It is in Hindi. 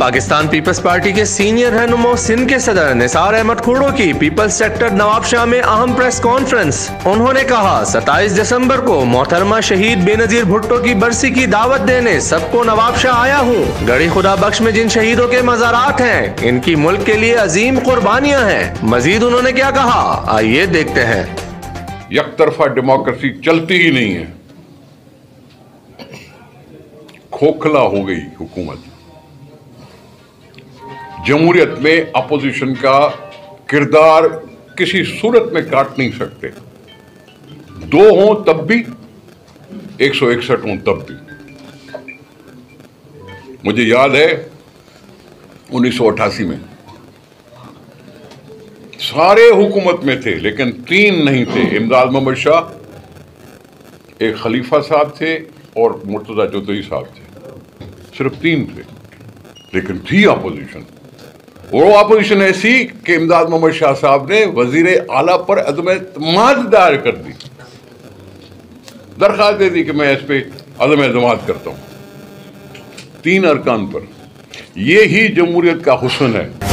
पाकिस्तान पीपल्स पार्टी के सीनियर रहनुमा सिंध के सदर निसार अहमद खुड़ो की पीपल्स सेक्टर नवाबशाह में अहम प्रेस कॉन्फ्रेंस। उन्होंने कहा 27 दिसंबर को मोहतरमा शहीद बेनजीर भुट्टो की बरसी की दावत देने सबको नवाबशाह आया हूँ। गड़ी खुदा बख्श में जिन शहीदों के मजारात हैं, इनकी मुल्क के लिए अजीम कुर्बानियाँ हैं। मजीद उन्होंने क्या कहा? आइए देखते हैं। एक तरफा डेमोक्रेसी चलती ही नहीं है। खोखला हो गई हुकूमत। जमहूरियत में अपोजिशन का किरदार किसी सूरत में काट नहीं सकते। दो हों तब भी, एक सौ इकसठ हों तब भी। मुझे याद है 1988 में। सारे हुकूमत में थे, लेकिन तीन नहीं थे। इमदाद मोहम्मद शाह एक खलीफा साहब थे और मुर्तजा चौधरी साहब थे। सिर्फ़ तीन थे, लेकिन थी अपोजिशन। वो अपोजिशन ऐसी कि इमदाद मोहम्मद शाह साहब ने वज़ीर आला पर अदम एतमाद दायर कर दी। दरख्वास्त दे दी कि मैं इस पर अदम एतमाद करता हूँ। तीन अरकान पर। ये ही जमहूरियत का हुसन है।